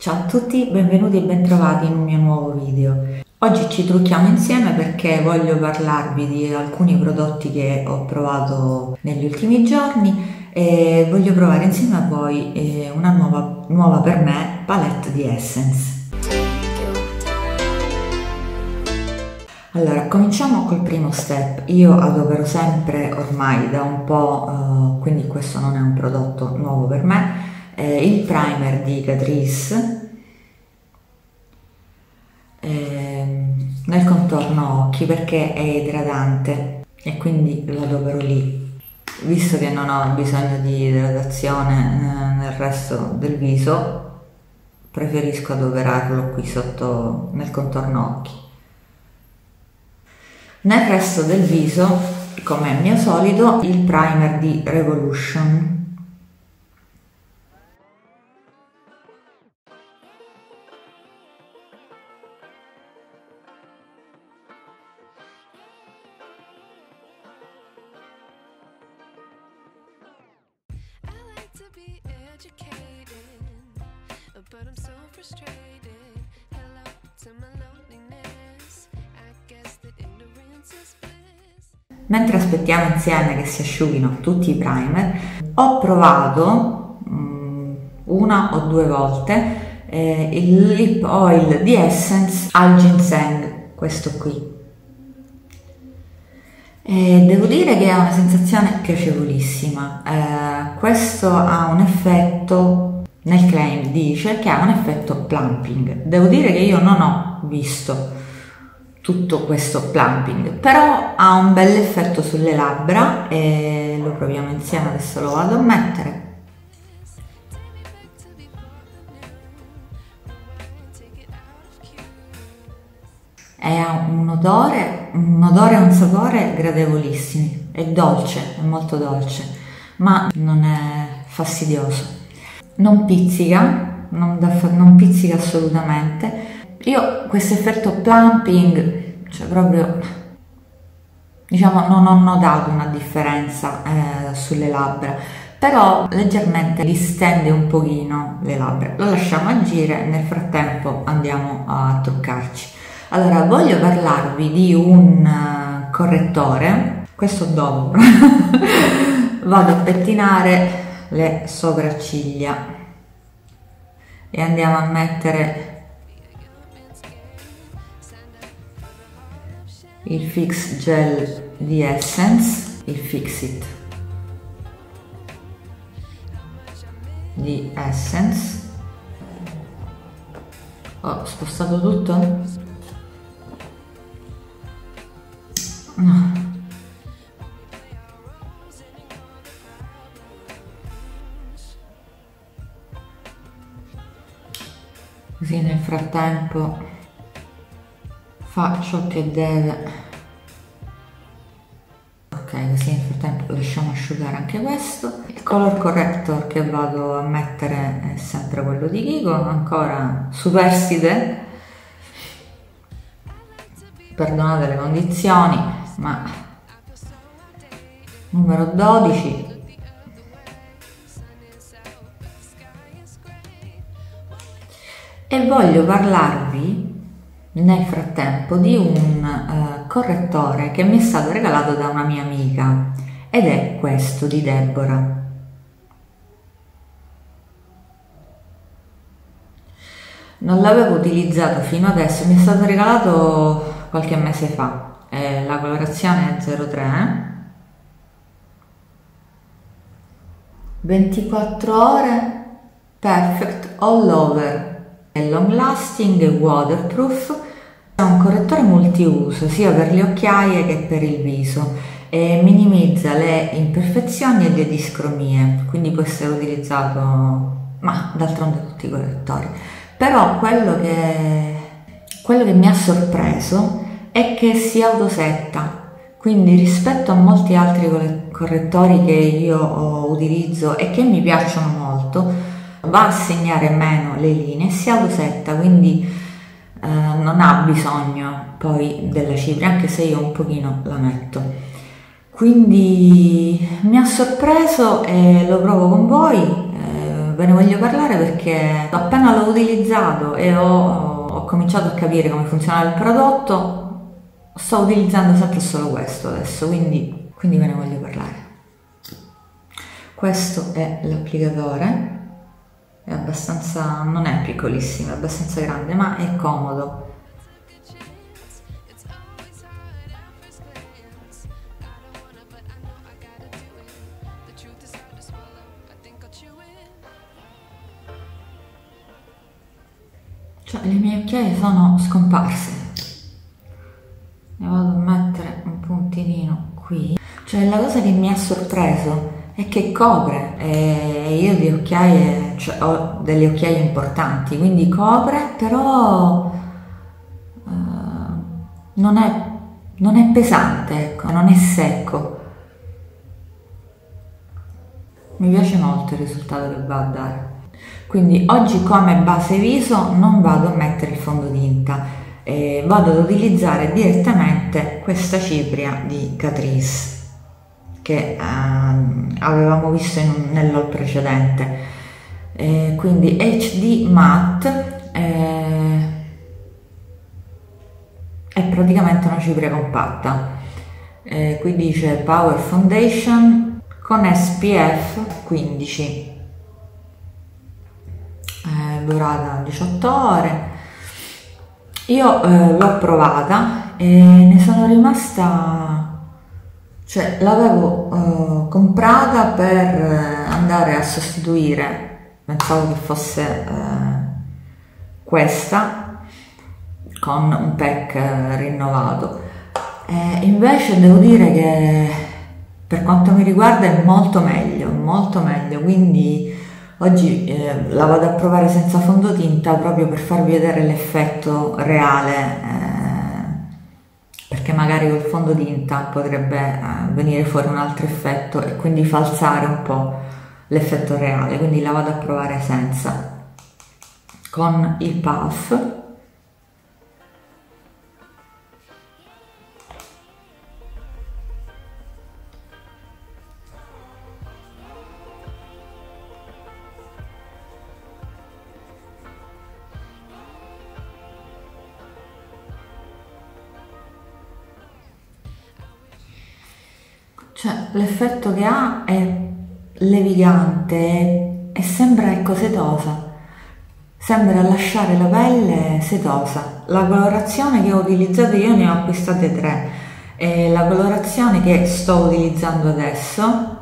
Ciao a tutti, benvenuti e bentrovati in un mio nuovo video. Oggi ci trucchiamo insieme perché voglio parlarvi di alcuni prodotti che ho provato negli ultimi giorni e voglio provare insieme a voi eh, una nuova, nuova per me palette di Essence. Allora, cominciamo col primo step. Io adopero sempre ormai da un po', uh, quindi questo non è un prodotto nuovo per me, eh, il primer di Catrice eh, nel contorno occhi perché è idratante e quindi lo adopero lì. Visto che non ho bisogno di idratazione eh, nel resto del viso, preferisco adoperarlo qui sotto nel contorno occhi. Nel resto del viso, come è mio solito, il primer di Revolution. Aspettiamo insieme che si asciughino tutti i primer, ho provato um, una o due volte eh, il lip oil di Essence al ginseng, questo qui. E devo dire che ha una sensazione piacevolissima. Eh, questo ha un effetto, nel claim dice che ha un effetto plumping. Devo dire che io non ho visto tutto questo plumping però ha un bel effetto sulle labbra e lo proviamo insieme adesso lo vado a mettere. Ha un odore un odore e un sapore gradevolissimi. È dolce è molto dolce ma non è fastidioso. Non pizzica non, da, non pizzica assolutamente io questo effetto plumping, cioè proprio, diciamo, non ho notato una differenza eh, sulle labbra, però leggermente distende un pochino le labbra. Lo lasciamo agire, nel frattempo andiamo a truccarci. Allora, voglio parlarvi di un uh, correttore, questo dopo, vado a pettinare le sopracciglia e andiamo a mettere il Fix Gel di Essence, il Fix It di Essence. Ho spostato tutto? No. Così nel frattempo fa ciò che deve. Ok così nel frattempo lasciamo asciugare anche questo. Il color corrector che vado a mettere è sempre quello di Kiko ancora superstite. Perdonate le condizioni ma numero 12 e voglio parlarvi nel frattempo di un uh, correttore che mi è stato regalato da una mia amica ed è questo di Deborah. Non l'avevo utilizzato fino adesso, mi è stato regalato qualche mese fa. Eh, la colorazione è 03. 24 ore, perfect all over è long lasting e waterproof, è un correttore multiuso sia per le occhiaie che per il viso e minimizza le imperfezioni e le discromie, quindi può essere utilizzato, ma d'altronde tutti i correttori. Però quello che, quello che mi ha sorpreso è che si autosetta, quindi rispetto a molti altri correttori che io utilizzo e che mi piacciono molto, va a segnare meno le linee, si autosetta, quindi eh, non ha bisogno poi della cifra, anche se io un pochino la metto. Quindi mi ha sorpreso e lo provo con voi, eh, ve ne voglio parlare perché appena l'ho utilizzato e ho, ho cominciato a capire come funzionava il prodotto, sto utilizzando sempre solo questo adesso, quindi, quindi ve ne voglio parlare. Questo è l'applicatore, è abbastanza, non è piccolissimo, è abbastanza grande, ma è comodo. Cioè le mie occhiaie sono scomparse. Ne vado a mettere un puntinino qui. Cioè la cosa che mi ha sorpreso è che copre e io di occhiaie cioè, ho delle occhiaie importanti, quindi copre, però uh, non, è, non è pesante, ecco, non è secco. Mi piace molto il risultato che va a dare. Quindi oggi come base viso non vado a mettere il fondo tinta, eh, vado ad utilizzare direttamente questa cipria di Catrice che eh, avevamo visto in, nell'haul precedente. Eh, quindi HD Matte è praticamente una cipria compatta. Qui dice Power Foundation con SPF 15 eh, durata 18 ore. Io eh, l'ho provata e ne sono rimasta, cioè l'avevo eh, comprata per eh, andare a sostituire, pensavo che fosse eh, questa con un pack eh, rinnovato. invece devo dire che per quanto mi riguarda è molto meglio, molto meglio, quindi Oggi eh, la vado a provare senza fondotinta proprio per farvi vedere l'effetto reale, eh, magari col fondotinta potrebbe eh, venire fuori un altro effetto e quindi falsare un po' l'effetto reale, quindi la vado a provare senza. Con il puff l'effetto che ha è levigante e sembra ecco setosa, sembra lasciare la pelle setosa. La colorazione che ho utilizzato io ne ho acquistate tre e la colorazione che sto utilizzando adesso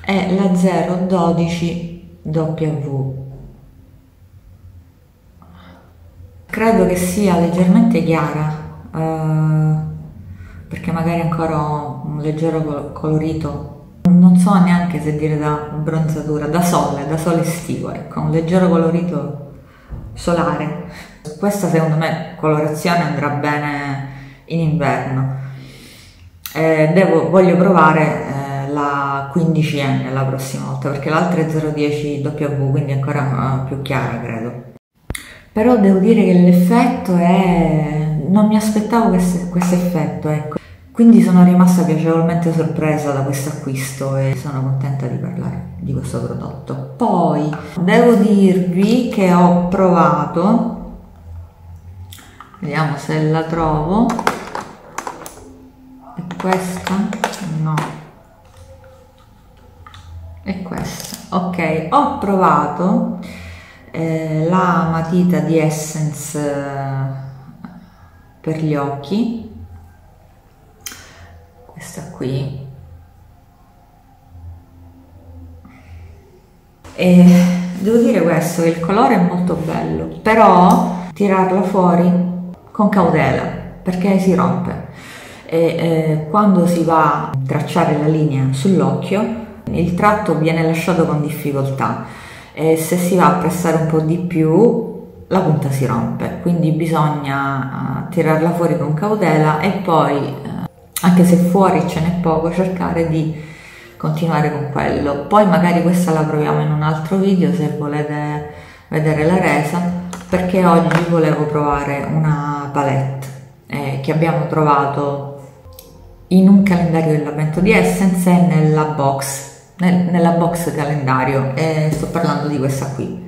è la 012 W. Credo che sia leggermente chiara. Uh, perché magari ancora ho un leggero colorito, non so neanche se dire da bronzatura, da sole, da sole estivo, ecco, un leggero colorito solare. Questa secondo me colorazione andrà bene in inverno. Eh, devo, voglio provare eh, la 15N la prossima volta perché l'altra è 010W quindi ancora uh, più chiara credo però devo dire che l'effetto è non mi aspettavo questo effetto ecco quindi sono rimasta piacevolmente sorpresa da questo acquisto e sono contenta di parlare di questo prodotto. Poi devo dirvi che ho provato, vediamo se la trovo, è questa? No, è questa. Ok, ho provato eh, la matita di Essence eh, per gli occhi questa qui. E devo dire questo il colore è molto bello però tirarla fuori con cautela perché si rompe. E eh, quando si va a tracciare la linea sull'occhio il tratto viene lasciato con difficoltà. E se si va a pressare un po' di più la punta si rompe. Quindi bisogna uh, tirarla fuori con cautela e poi uh, anche se fuori ce n'è poco, cercare di continuare con quello. Poi magari questa la proviamo in un altro video se volete vedere la resa, perché oggi volevo provare una palette eh, che abbiamo trovato in un calendario dell'avvento di Essence e nella box nel, nella box calendario e sto parlando di questa qui.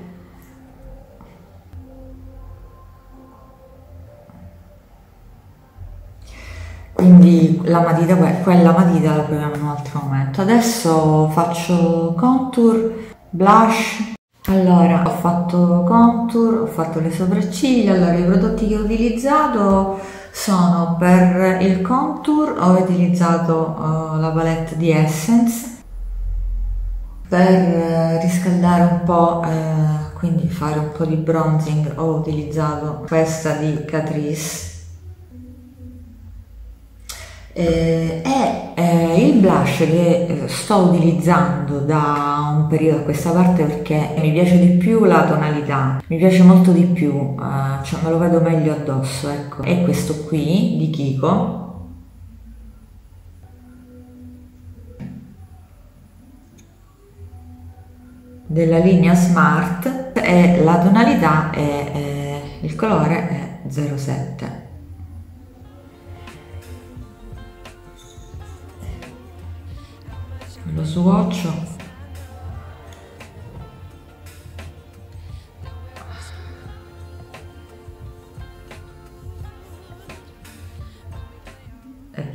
Quindi la matita, quella matita la proviamo in un altro momento. Adesso faccio contour, blush. Allora, ho fatto contour, ho fatto le sopracciglia. Allora, i prodotti che ho utilizzato sono per il contour, ho utilizzato uh, la palette di Essence per riscaldare un po', uh, quindi fare un po' di bronzing, ho utilizzato questa di Catrice eh, è eh, il blush che eh, sto utilizzando da un periodo a questa parte perché mi piace di più la tonalità, mi piace molto di più, eh, cioè me lo vedo meglio addosso, ecco. È questo qui di Kiko. della linea Smart e la tonalità è, è il colore è 07 lo swatch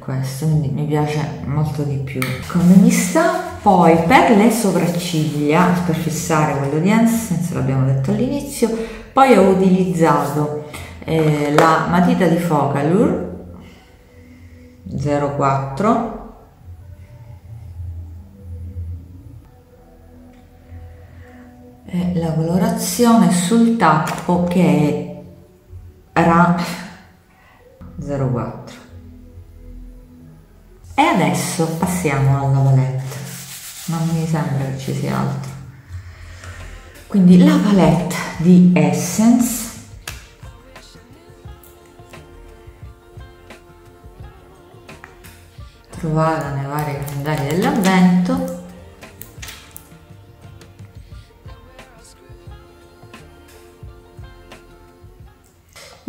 questo quindi mi piace molto di più. Come mi sta poi per le sopracciglia per fissare quello di Essence l'abbiamo detto all'inizio poi ho utilizzato eh, la matita di Focalure 04 colorazione sul tappo che era 04 e adesso passiamo alla palette non mi sembra che ci sia altro. Quindi la palette di Essence. Trovata nei vari calendari dell'avvento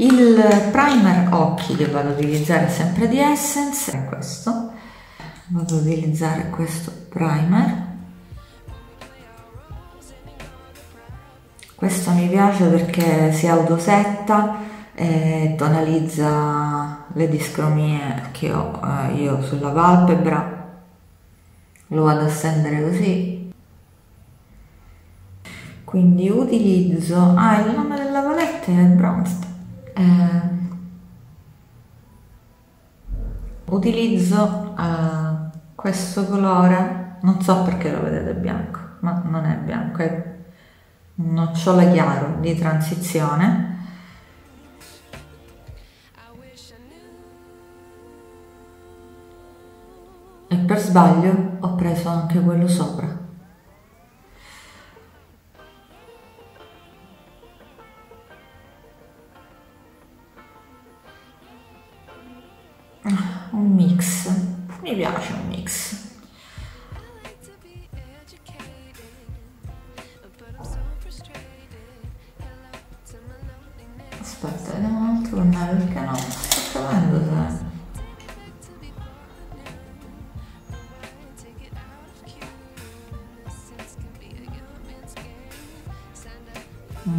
Il primer occhi che vado ad utilizzare sempre di Essence è questo. Vado ad utilizzare questo primer. Questo mi piace perché si autosetta e tonalizza le discromie che ho eh, io sulla palpebra. Lo vado a stendere così. Quindi utilizzo... Ah, il nome della palette è Bronze eh, utilizzo eh, questo colore non so perché lo vedete bianco ma non è bianco è un nocciolo chiaro di transizione. E per sbaglio ho preso anche quello sopra mi piace un mix aspetta vediamo un altro pennello perché no sto capendo se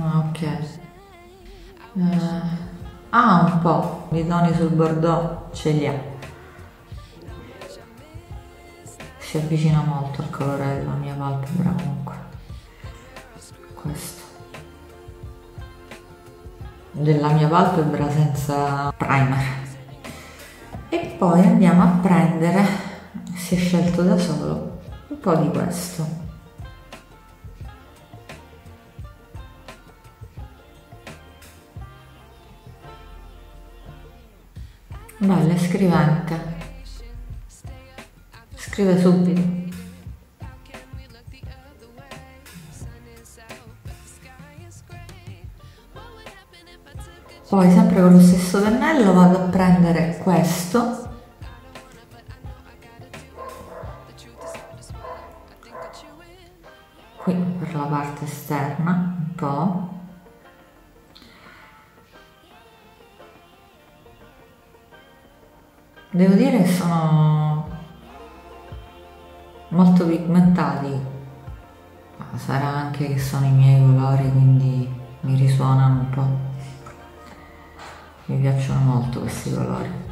Ah, ok. Eh, ah, un po' di toni sul bordeaux ce li ha. Si avvicina molto al colore della mia palpebra comunque. Questo. Della mia palpebra senza primer. E poi andiamo a prendere si è scelto da solo un po' di questo. Bello scrivente Scrive subito. Poi sempre con lo stesso pennello vado a prendere questo qui per la parte esterna un po' devo dire che sono molto pigmentati, sarà anche che sono i miei colori quindi mi risuonano un po'. Mi piacciono molto questi colori.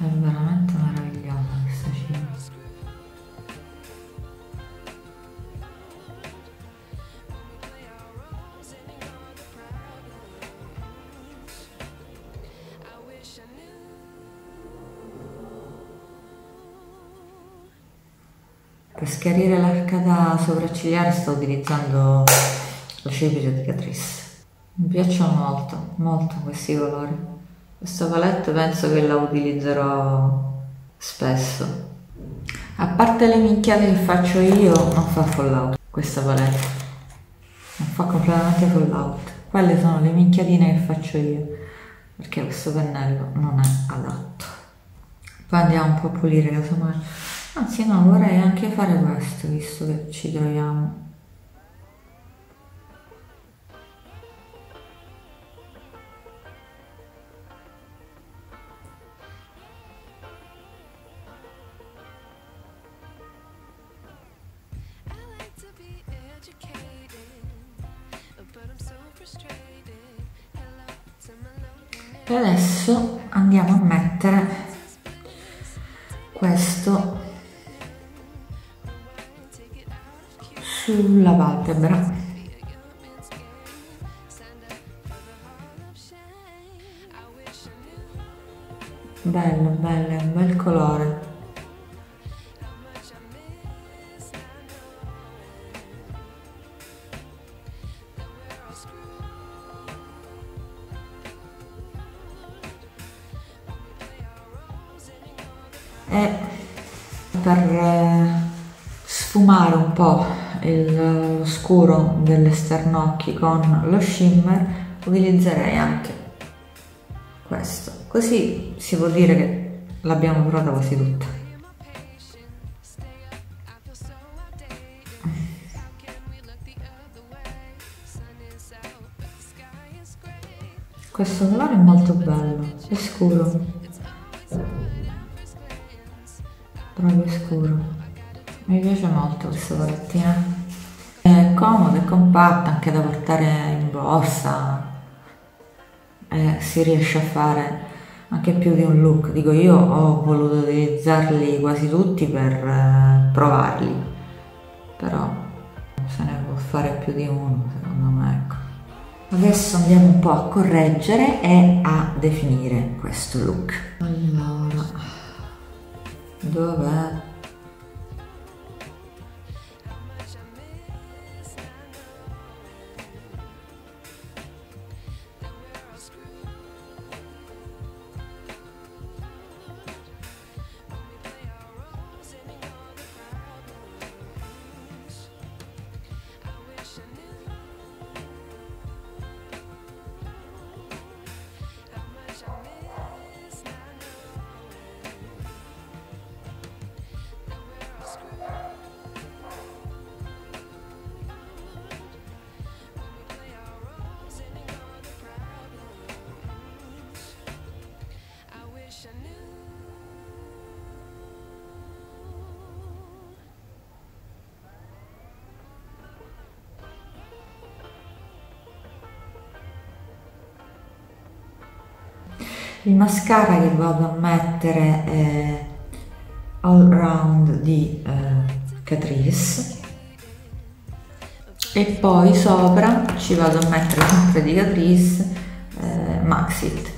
È veramente meravigliosa questa civia. Per schiarire l'arcata sopraccigliare sto utilizzando la cipria di Catrice. Mi piacciono molto, molto questi colori. Questa palette penso che la utilizzerò spesso. A parte le minchiate che faccio io, non fa fallout questa palette. Non fa completamente fallout. Quelle sono le minchiatine che faccio io. Perché questo pennello non è adatto. Poi andiamo un po' a pulire casomai. Anzi no, vorrei anche fare questo, visto che ci troviamo. Palpebra. Bello, bello, un bel colore. Scuro dell'esternocchi con lo shimmer utilizzerei anche questo. Così si può dire che l'abbiamo provata quasi tutta. Questo colore è molto bello, è scuro, proprio scuro. Mi piace molto questa palettina. Comoda, è compatta anche da portare in borsa. Eh, si riesce a fare anche più di un look. Dico, io ho voluto utilizzarli quasi tutti per eh, provarli, però se ne può fare più di uno, secondo me. Ecco. Adesso andiamo un po' a correggere e a definire questo look. Allora, dov'è? Il mascara che vado a mettere è All Round di eh, Catrice e poi sopra ci vado a mettere sempre di Catrice eh, Maxit.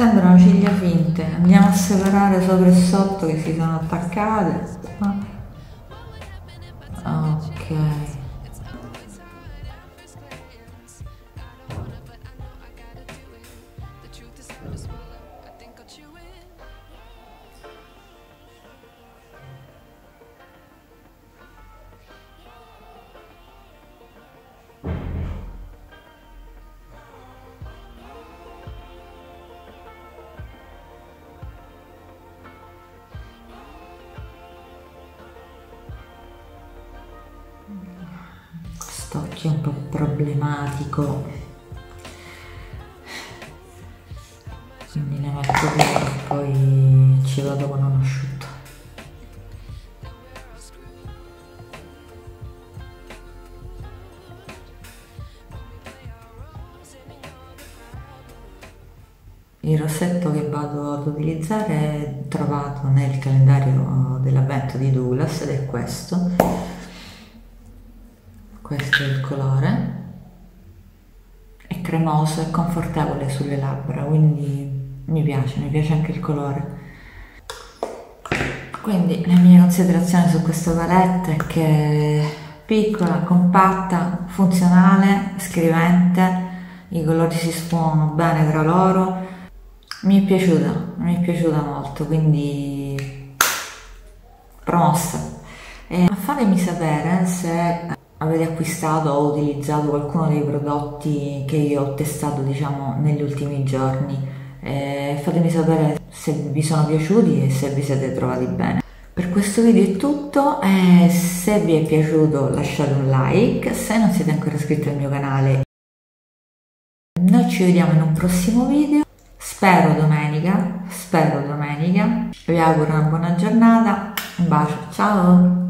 Sembrano ciglia finte, andiamo a separare sopra e sotto che si sono attaccate. Ah. Ok. Problematico. Quindi ne metto uno e poi ci vado con un asciutto. Il rossetto che vado ad utilizzare è trovato nel calendario dell'avvento di Douglas ed è questo. Questo è il colore. Cremoso e confortevole sulle labbra, quindi mi piace, mi piace anche il colore. Quindi le mie considerazioni su questa palette è che è piccola, compatta, funzionale, scrivente, i colori si sfumano bene tra loro mi è piaciuta, mi è piaciuta molto, quindi promossa. E fatemi sapere se avete acquistato o utilizzato qualcuno dei prodotti che io ho testato, diciamo, negli ultimi giorni. E fatemi sapere se vi sono piaciuti e se vi siete trovati bene. Per questo video è tutto, e se vi è piaciuto lasciate un like, se non siete ancora iscritti al mio canale noi ci vediamo in un prossimo video. Spero domenica, spero domenica. Vi auguro una buona giornata. Un bacio, ciao!